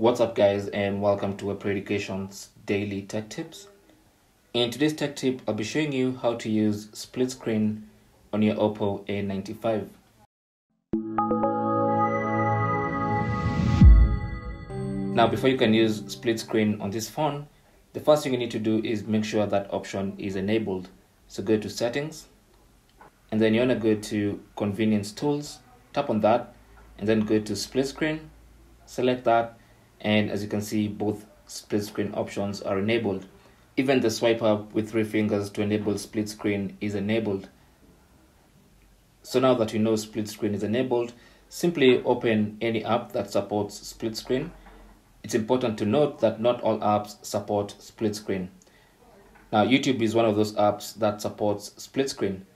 What's up guys and welcome to WebPro Education's daily tech tips. In today's tech tip, I'll be showing you how to use split screen on your Oppo A95. Now before you can use split screen on this phone, the first thing you need to do is make sure that option is enabled. So go to settings and then you want to go to convenience tools, tap on that and then go to split screen, select that and as you can see both split screen options are enabled. Even the swipe up with three fingers to enable split screen is enabled. So now that you know split screen is enabled, simply open any app that supports split screen it's important to note that not all apps support split screen. Now, YouTube is one of those apps that supports split screen.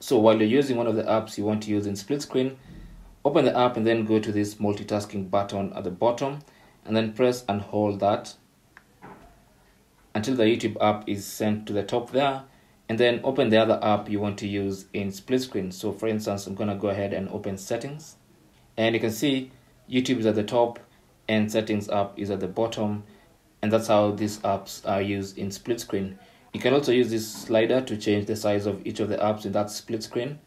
So while you're using one of the apps you want to use in split screen, open the app and then go to this multitasking button at the bottom and then press and hold that until the YouTube app is sent to the top there. And then open the other app you want to use in split screen. So for instance, I'm to go ahead and open settings. And you can see YouTube is at the top and settings app is at the bottom. And that's how these apps are used in split screen. You can also use this slider to change the size of each of the apps in that split screen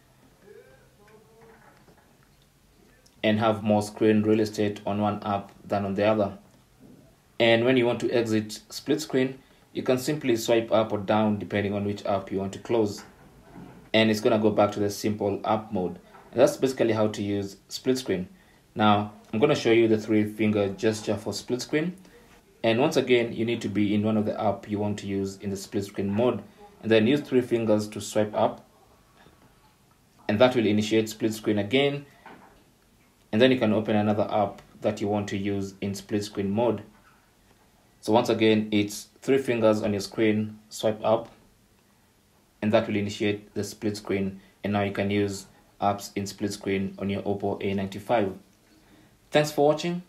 and have more screen real estate on one app than on the other and when you want to exit split screen you can simply swipe up or down depending on which app you want to close and it's going to go back to the simple app mode and that's basically how to use split screen now, I'm going to show you the three finger gesture for split screen. And once again, you need to be in one of the app you want to use in the split screen mode. And then use three fingers to swipe up. And that will initiate split screen again. And then you can open another app that you want to use in split screen mode. So once again, it's three fingers on your screen, swipe up, and that will initiate the split screen. And now you can use apps in split screen on your Oppo A95. Thanks for watching.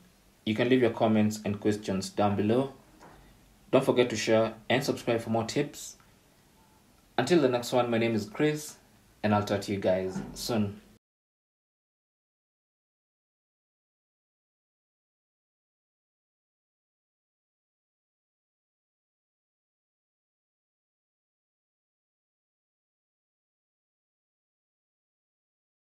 You can leave your comments and questions down below. Don't forget to share and subscribe for more tips. Until the next one, my name is Chris, and I'll talk to you guys soon.